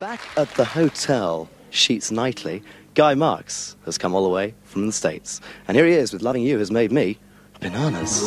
Back at the hotel, Sheets Nightly, Guy Marks has come all the way from the States. And here he is with Loving You Has Made Me Bananas.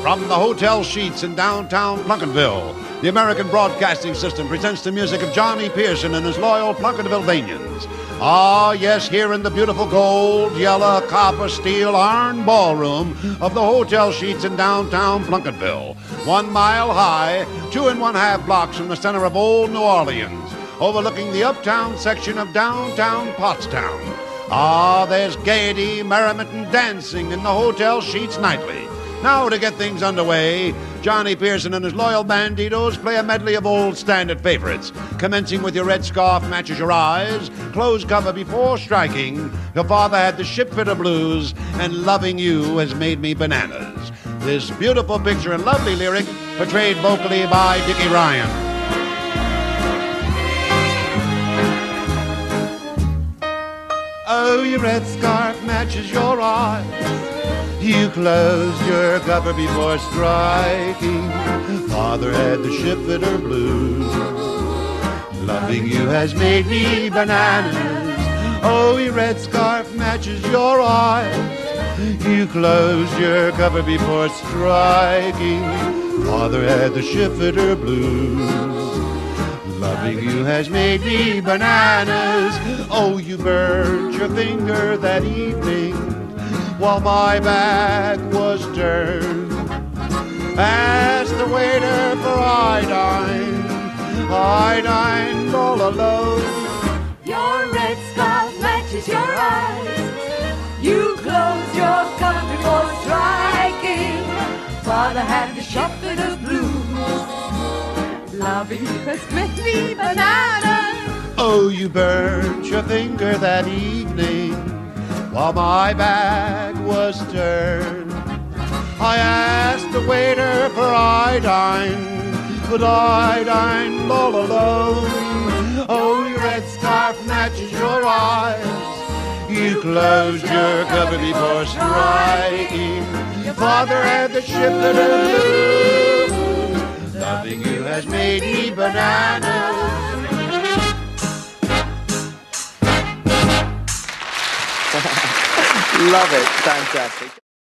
From the Hotel Sheets in downtown Plunketville, the American Broadcasting System presents the music of Johnny Pearson and his loyal Plunketvilleanians. Ah, yes, here in the beautiful gold, yellow, copper, steel, iron ballroom of the Hotel Sheets in downtown Plunketville. One mile high, two and one half blocks from the center of old New Orleans, overlooking the uptown section of downtown Pottstown. Ah, there's gaiety, merriment, and dancing in the Hotel Sheets nightly. Now, to get things underway, Johnny Pearson and his loyal banditos play a medley of old standard favorites, commencing with Your Red Scarf Matches Your Eyes, Close Cover Before Striking, Your Father Had the Shipfitter Blues, and Loving You Has Made Me Bananas. This beautiful picture and lovely lyric portrayed vocally by Dickie Ryan. Oh, your red scarf matches your eyes. You closed your cover before striking. Father had the ship shipfitter blues. Loving you has made me bananas. Oh, your red scarf matches your eyes. You closed your cover before striking. Father had the ship shipfitter blues. Loving you has made me bananas. Oh, you burned your finger that evening while my back was turned. Asked the waiter for iodine, iodine all alone. Your red scarf matches your eyes. You close your cover before striking. Father had the chocolate of blues. Loving made me banana. Oh, you burnt your finger that evening while my back was turned. I asked the waiter for iodine, but iodine all alone. Oh, your red scarf matches your eyes. You closed your cover before striking. Your father had the ship that. Loving you has made me bananas. Love it. Fantastic.